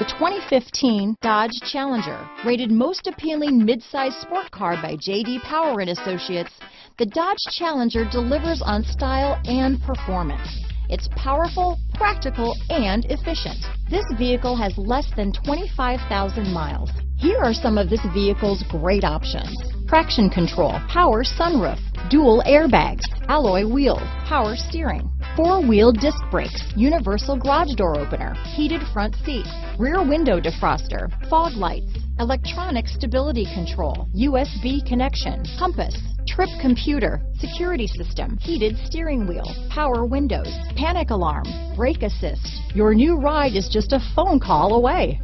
The 2015 Dodge Challenger, rated most appealing midsize sport car by J.D. Power and Associates, the Dodge Challenger delivers on style and performance. It's powerful, practical, and efficient. This vehicle has less than 25,000 miles. Here are some of this vehicle's great options. Traction control, power sunroof, dual airbags, alloy wheels, power steering, four-wheel disc brakes, universal garage door opener, heated front seats, rear window defroster, fog lights, electronic stability control, USB connection, compass, trip computer, security system, heated steering wheel, power windows, panic alarm, brake assist. Your new ride is just a phone call away.